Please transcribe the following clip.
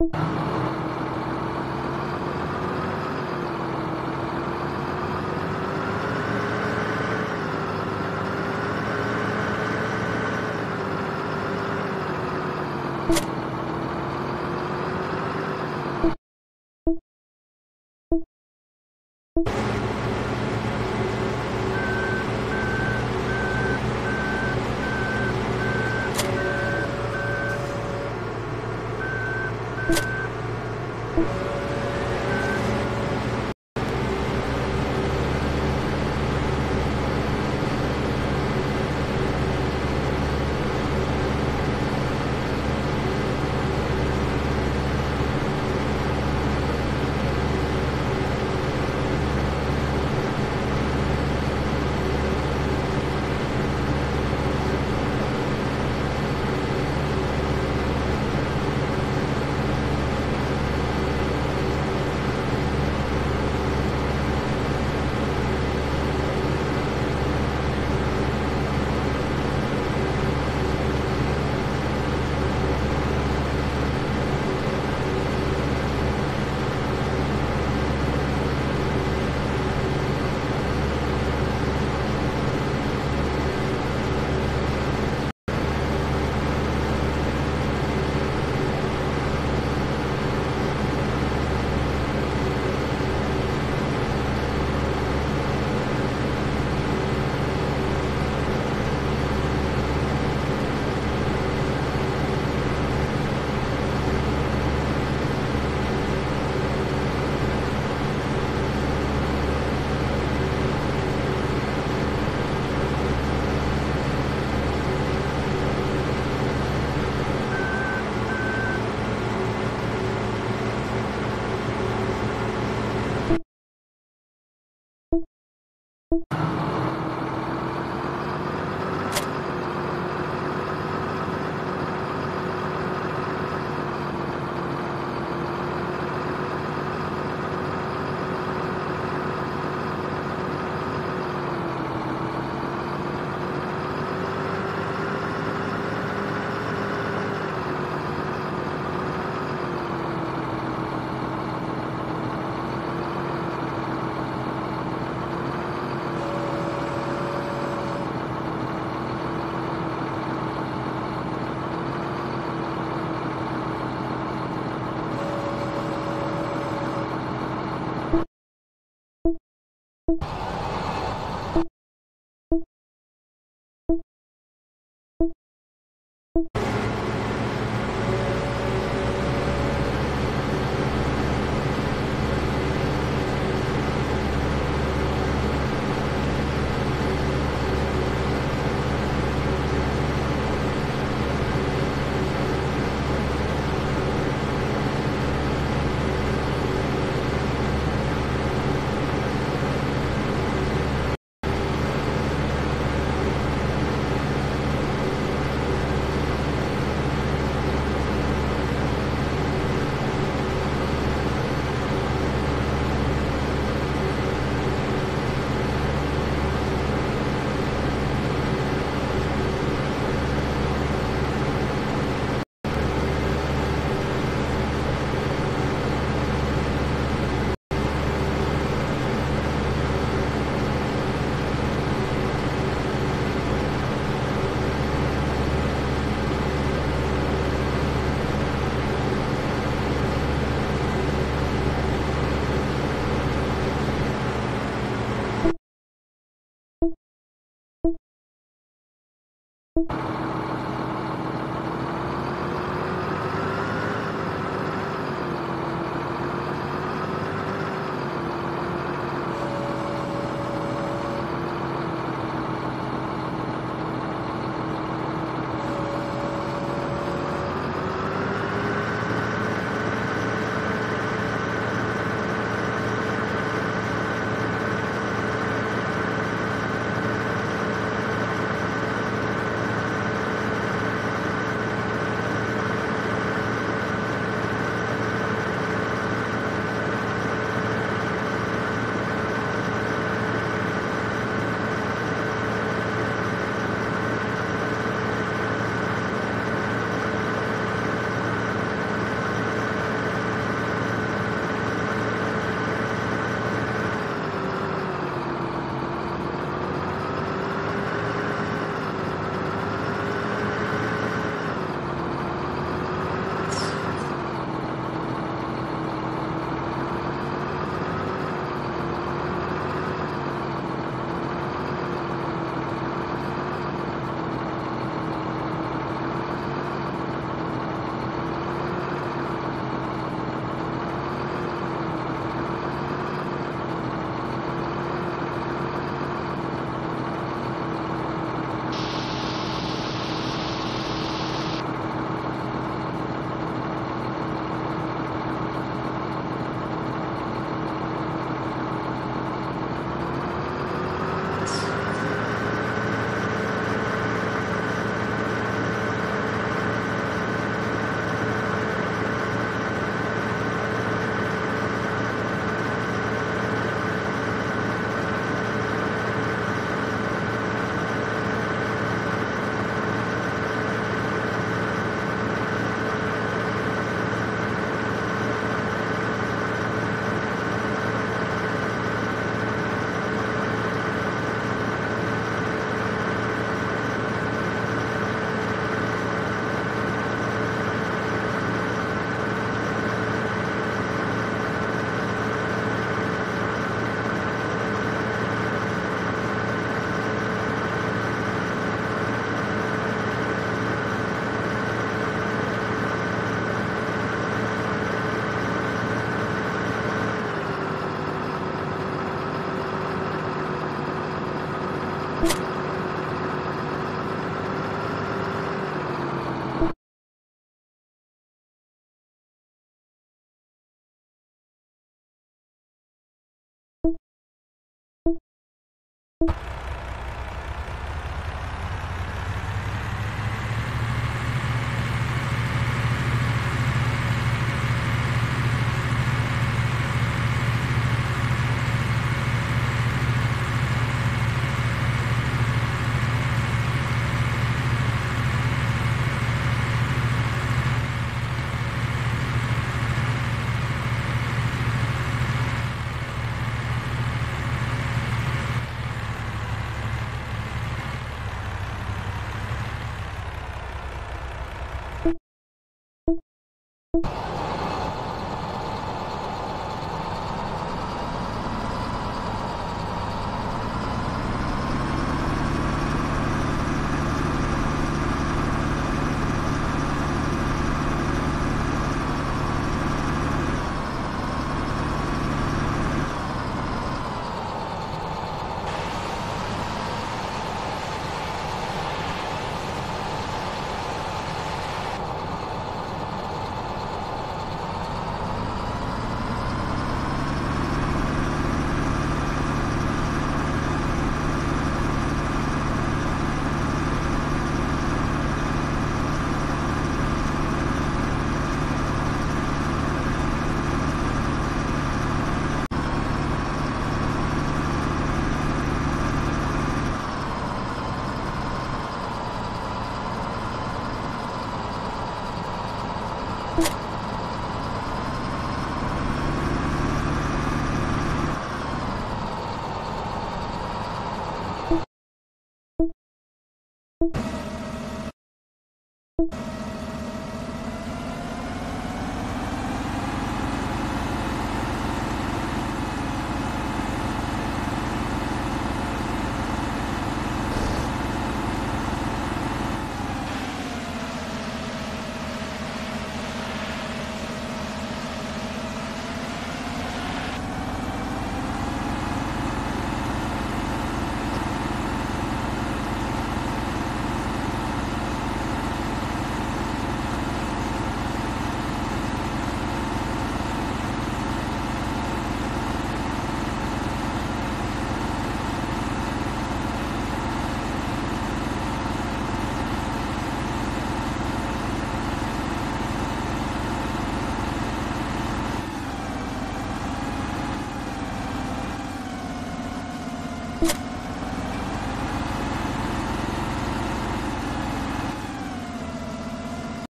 you. you you. You